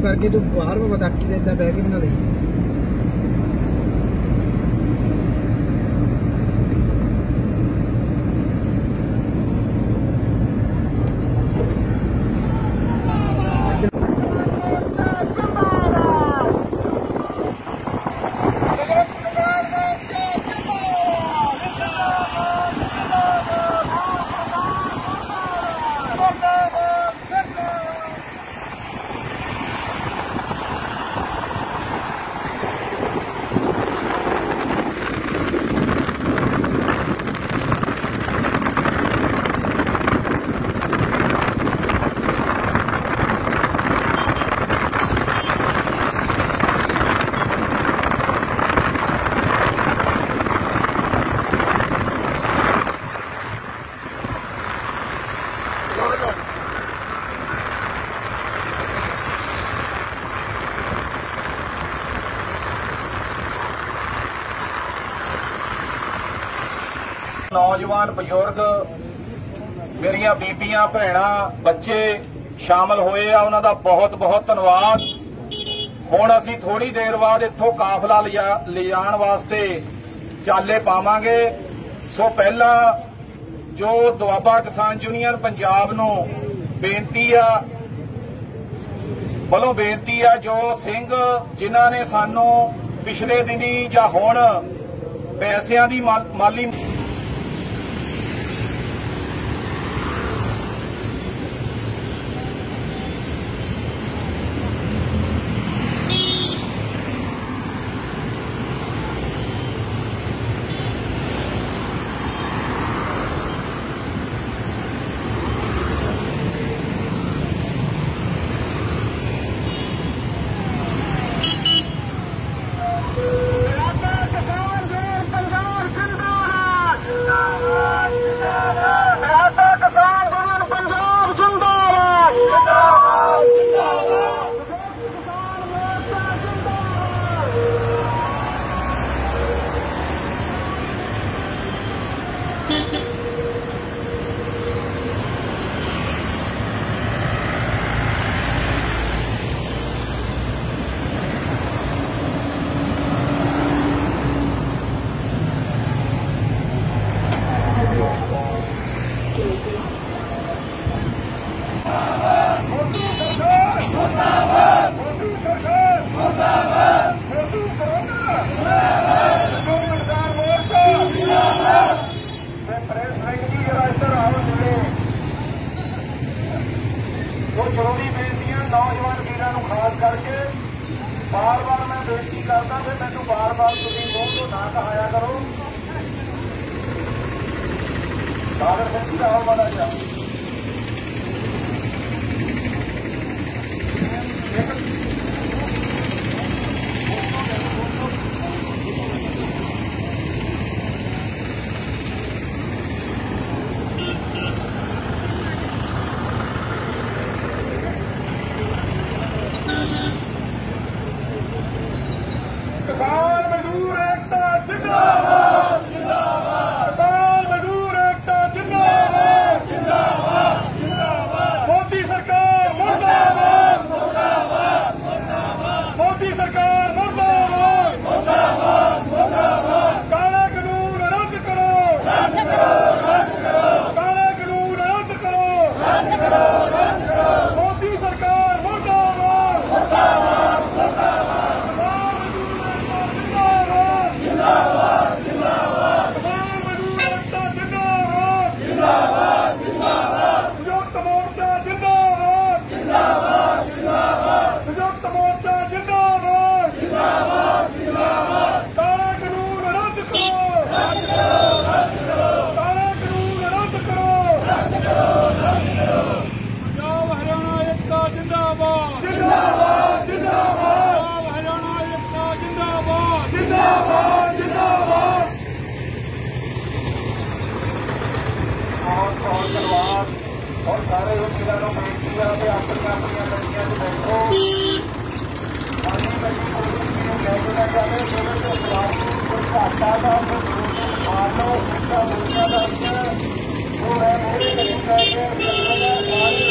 මොකක්ද දුක් පාරම මතක් කියලා දෙන්න බෑ කිව්වනේ ਨੌਜਵਾਨ ਬਜ਼ੁਰਗ, ਮੇਰੀਆਂ ਬੀਬੀਆਂ, ਭੈਣਾਂ, ਬੱਚੇ ਸ਼ਾਮਲ ਹੋਏ ਆ, ਉਹਨਾਂ ਦਾ ਬਹੁਤ ਬਹੁਤ ਧੰਨਵਾਦ। ਹੁਣ ਅਸੀਂ ਥੋੜੀ ਦੇਰ ਬਾਅਦ ਇੱਥੋਂ ਕਾਫਲਾ ਲਿਜਾਣ ਵਾਸਤੇ ਚਾਲੇ ਪਾਵਾਂਗੇ। ਸੋ ਪਹਿਲਾਂ ਜੋ ਦੁਆਬਾ ਕਿਸਾਨ ਯੂਨੀਅਨ ਪੰਜਾਬ ਨੂੰ ਬੇਨਤੀ ਆ, ਵੱਲੋਂ ਬੇਨਤੀ ਆ, ਜੋ ਸਿੰਘ ਜਿਨ੍ਹਾਂ ਨੇ ਸਾਨੂੰ ਪਿਛਲੇ ਦਿਨੀ ਜਾਂ ਹੁਣ ਪੈਸਿਆਂ ਦੀ ਮਾਲੀ ਕਰਕੇ ਬਾਰ-ਬਾਰ ਮੈਂ ਬੇਨਤੀ ਕਰਦਾ ਕਿ ਮੈਨੂੰ ਬਾਰ-ਬਾਰ ਤੁਸੀਂ ਮੂੰਹ ਤੋਂ ਨਾ ਕਹਾਇਆ ਕਰੋ। ਸਾਗਰ ਸਿੰਘ ਜੀ ਆਓ ਮਾੜਾ ਕੌਣ ਕਰਵਾ ਔਰ ਸਾਰੇ ਲੋਕਾਂ ਨੂੰ ਬੇਨਤੀ ਆ ਕਿ ਆਪਣੀਆਂ ਆਪਣੀਆਂ ਗੱਡੀਆਂ 'ਚ ਬੈਠੋ ਸਾਡੀ ਗੱਡੀ ਪੁਲਿਸ ਨੂੰ ਕਹਿ ਦਿੱਤਾ ਜਾਵੇ ਜਿਹੜੇ ਤੋਂ ਸਵਾਰ ਕੋਈ ਘਾਟਾ ਦਾ ਕੋਈ ਮਾਰ ਲਓ ਉਸਦਾ ਮੁੱਦਾ ਦਾ ਉਹ ਹੈ ਮੋਰੇ ਕਰੀ ਕਰਕੇ